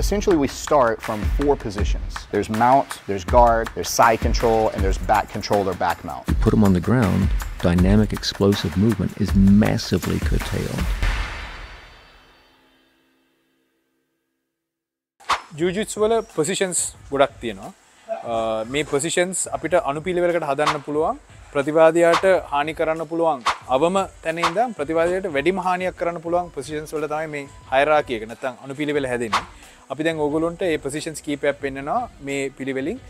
Essentially, we start from four positions. There's mount, there's guard, there's side control, and there's back control or back mount. Put them on the ground, dynamic explosive movement is massively curtailed. ජජිත්ස් වල positions ගොඩක් තියෙනවා මේ positions අපිට අනුපිළිවෙලකට හදන්න පුළුවන් ප්‍රතිවාදයාට හානි කරන්න පුළුවන් අවම තැනද ප්‍රතිවාදයට වැඩි හානියක් කරන්න පුළුවන් පොසිෂන්ස් වල තමයි මේ හයරා කියක නැතන් අනුපිළිවෙල හැදෙන්නේ අපි දැන් ඕගොලොන්ට ඒ පොසිෂන්ස් කීපයක් පෙන්න්නවා මේ පිළිවෙලින්.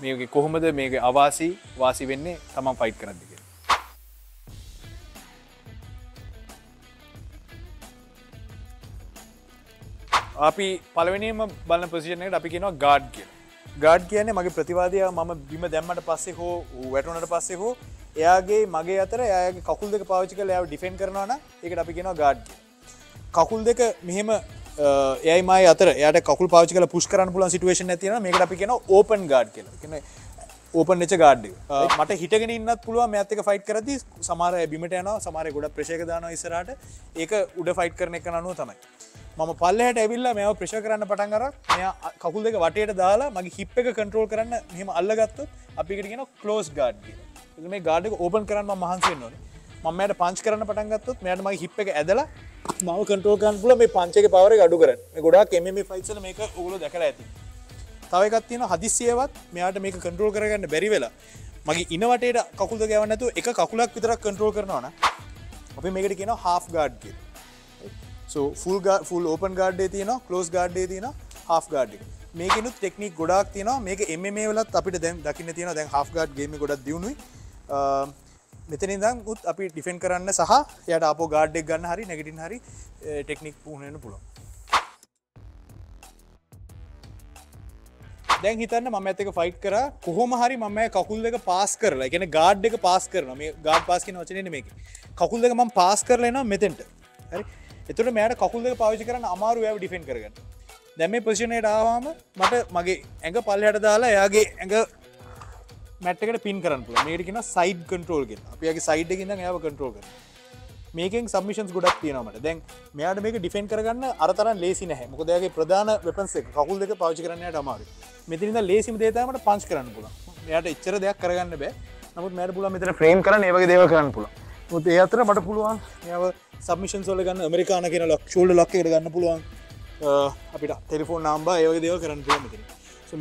මේ කොහොමද මේ අවාසි වාසි වෙන්නේ තමන් ෆයිට් කරදදික අපි පලවෙනීම බලන පසිෂනයට අපි කියෙනවා ගාඩ් කිය ගාඩ් කියන්නේ මගේ ප්‍රතිවාදය ම බිම දැම්මට පස්සේ හෝ වැටුනට පස්සේ හෝ එයාගේ මගේ අතර යාගේ කකුල් දෙක පාවිචි කල යාව ඩිෆෙන් කරනවන එකට අපි කියෙනවා ගාඩ් කකුල් දෙක මෙහෙම ඒයි මයි අතර. යට කකුල් පාචි කල පුෂ් කරන පුලන් සිටුවේෂන් ඇතින මේකට අපි කියෙන ඕපන් ගාඩ් කියල. කියන ඕපන් එච ගාඩ් මට හිටගෙන ඉන්න පුළුව මඇතක ෆයිට් කරදි සමාර බිමට යන සමාරය ගොඩ ප්‍රශයක දාන ඉසරට ඒක උඩ ෆයිට් කරන එක නනුව තමයි. මම පල්ලහට ඇවිල්ල මෙයාව ප්‍රශ කරන්න පටන් කර මෙයා කකුල් දෙක වටයට දාලා මගේ හිප් එක කන්ට්‍රෝල් කරන්න මෙහම අල්ලගත්තු අපිකට ගෙන කලෝස් ගාඩ් මේ ගාඩක ඕපන් කරන්න මහන්සෙන් නොන මමයට පංච කරන්න පටන්ගත්තුත් මෙයට මගේ හිප් එක ඇදලා මව කන්ට්‍රෝල් කන්පුල මේ පංචක පවර අඩු කර ගොඩා කෙම ෆයිසල මේක ඔගුල දැකර ඇති. තවකත් තියෙන හදිසියවත් මෙයාට මේක කන්ට්‍රෝල් කරගන්න බැරි වෙලා මගේ ඉනවටට කකුද ගැවන්නතු එක කකුලක් විතරක් කන්ට්‍රෝල් කරනවාන අපි මේකට කියන හාෆ් ගාඩ් කිය ෆුල් ෆුල් ඕපන් ගාඩ්ඩේ තියන කලෝස් ගාඩ්ඩේ තියන හා ගාඩ් මේකනුත් ටෙක්නික් ගොඩක් තියන මේක එම මේ වලත් අපිට දැන් දකින්න තියෙන දැන් හා ගඩ් ගේම ගොඩක් දියුණුයි. මෙතන දම් උත් අපි ඩිෆෙන් කරන්න සහ යට අප ගාඩ්ඩෙක් ගන්න හරි නැගටින් හරි ටෙක්නික් පුහණන පුළුවන්. දැන් හිතන්න මම ඇතක ෆයිට් කර. කොහොම හරි මම කකුල් දෙක පාස් කරලා ගැන ගාඩ් එක පාස් කරන මේ ගාඩ් පාස් කියෙන වචනන මේක කකුල් දෙක ම පාස් කරලන මෙතෙන්ට. හරි? එතුට මෑට කකුල්ද පාවිචි කරන්න අමාරු ඇව ඩිෆෙන් කරගන්න. දැම පසිනයට ආවාම මට මගේ ඇඟ පල්ලයට දාලා එයාගේ ඇඟ මැට්කට පින් කරන්න මේකෙන සයිඩ් කන්ට්‍රෝල්ගෙන් අපගේ සයිඩ්ගන්න ඇව කන්ට්‍රෝල් කර මේකෙන් සම්මිෂන්ස් ගොඩක් තියෙනමට දැන් මෙයාට මේක ඩිෆෙන් කරගන්න අරතරන් ලේසි නැහැ. මොකදයාගේ ප්‍රධාන වෙපන්ස කකුල් දෙක පාචි කරන්නයට අමාරු මෙතිනිද ලේසිම දේතමට පංච් කරන්න පුල එයට එච්චර දෙයක් කරගන්න බෑ. නමුත් මෑට පුල මෙතන ෆ්‍රේම් කරන ඒවගේ දේව කරන්න පුළ මුත් ඒ අතර මට පුළුවන් සම්මිෂන් සොල ගන්න ඇමරිකාන කියෙන ලක් ෂෝල්ඩ ලක්කයට ගන්න පුළුවන්. අපිට ටෙලිෆෝන් නම්බා ඒවගේ දේව කරන්න පුළමතින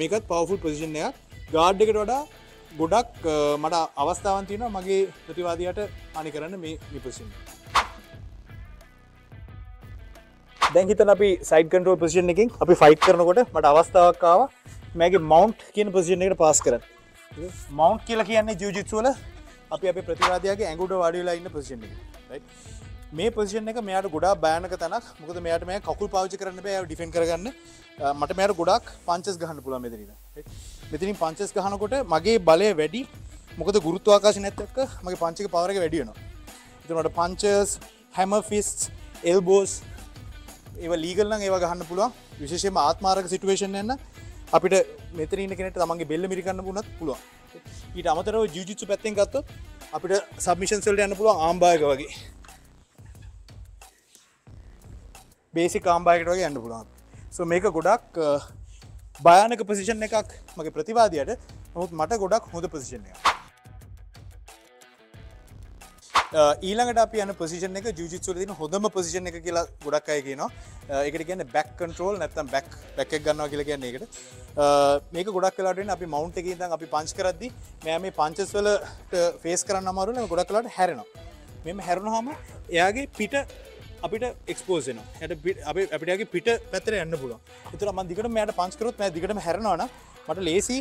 මේකත් පවෆුල් පසිෂන්යක් ගාඩ් එකට වඩා ගොඩක් මට අවස්ථාවන් තියෙන මගේ ප්‍රතිවාදයට අනි කරන්න මේ විපසින් දැන්හිතන අපි සයිඩ කන්ටරෝල් පසිෂන් එකින් අපි ෆයිට් කරනකොට මට අවස්ථාවක්කාව මෑගේ මවන්් කියන පසිෂන් එකට පාස් කර මවන්් කියලා කියන්නේ ජියජිත්සුවල අපි අප ප්‍රතිවාදයාගේ ඇඟුඩ වඩිලා ඉන්න පසිෂන් එක. මේ පසිෂන් එක මෙයාට ගොඩා බෑනක තැනක්. මොකද මෙයාට මේ කකුල් පාවිචි කරන්න බෑ ඩිෆෙන් කරගන්න. මට මෙයට ගොඩක් පංචස් ගහන්න පුළ මෙතනද මෙතිනින් පංචස් ගහනකොට මගේ බලය වැඩි. මොකද ගුරුත්වාකාශ නැත්තක මගේ පංචික පවරක වැඩියනවා එතනට පංචස් හැම ෆිස් එල්බෝස් ඒ ලීගල්න ඒව ගහන්න පුළුවන්. විශේෂම ආත්මාරක සිටුවේෂන් එන්න අපිට මෙතරීන කෙනට තමන්ගේ බෙල්ල මිරිකන්න පුුණත් පුළුවන්. ඊට අමතරව ජිජිත්සු පැත්තෙන් ගත්තොත් අපිට සබමිෂන් සල්ට යන්න පුළුවන් ආම්භායක වගේ. බේසි කාම්බායකට වගේ යන්න පුළුවන්. සො මේක ගොඩක් භයානක පසිෂන් එකක්. මගේ ප්‍රතිවාදයට නොත් මට ගොඩක් හොඳ පසිෂන් එක ඊළඟට අප යන පසිෂන එක ජිචුල දින හොඳම පසිෂන එක කියලා ගොඩක් අය කියනවා. එකට කියන්න බැක් කන්ට්‍රෝල් නැතම් බැක් බැක් ගන්නවා කියලා කියන්නේ එකට මේක ගොඩක් කලාට අපි මවන්් එක දම් අපි පංච කරද්දි මෙය මේ පංචස්වල ෆේස් කරන්න අමාරුන ගොඩක් කලාට හැරෙනවා. මෙම හැරුණහම එයාගේ පිට අපිට එක්ස්පෝසන යට අපිටගේ පිට පැතර යන්න පුල තුර ම දිකට මයට පංස්කරොත් ම දිකට හැරනවාන මට ලේසි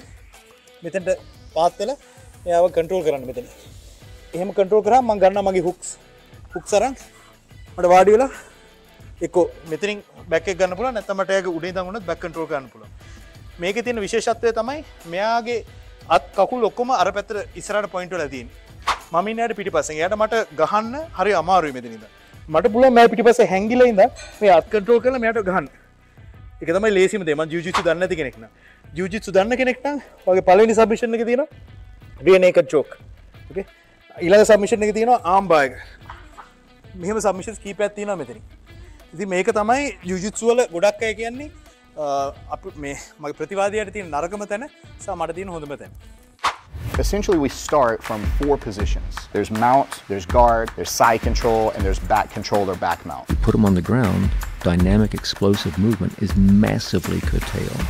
මෙතැට පාත්තල එයාව කන්ට්‍රෝල් කරන්න මෙතන. එහෙම කටරෝ කර මං ගන්න මගේ හුක්ස් හුක්සරන් මට වාඩිවෙලා එක්කෝ මෙතිරින් බැක් ගන්න පුල නැතමටයක උඩේ තමුණ බැක්කටරෝ ගන්න පුල මේක තියෙන විශේෂත්වය තමයි මෙයාගේ අත් කකුල් ඔක්කොම අර පැත්තර ඉස්රට පොයින්ට ලදීන් මමිනයට පිටි පස යට මට ගහන්න හරි අමාරුව මෙතිනිද මට පුල මෑ පිටි පස හැංගිලයිද මේ අත්කටරෝ කල මෙයට ගහන්න. එක තමයි ලේසිම දෙම ජිචි දන්න කෙනෙක්න ජිචි දන්න කෙනෙක්න වගේ පලනි සභිෂණ එක තියෙන රියනක චෝක් ඉළඟ සමිෂණ එක තියෙනවා ආම්බායක මෙහම සමිෂස් කීප ඇත්තින මෙතන ඉති මේක තමයි යුජිත්සුවල ගොඩක් අය කියන්නේ අප මේ මගේ ප්‍රතිවාදයට තිය නරකම තැන සා මට තියන හොඳම තැන. Essentially, we start from four positions. There's mount, there's guard, there's side control, and there's back control or back mount. Put them on the ground, dynamic explosive movement is massively curtailed.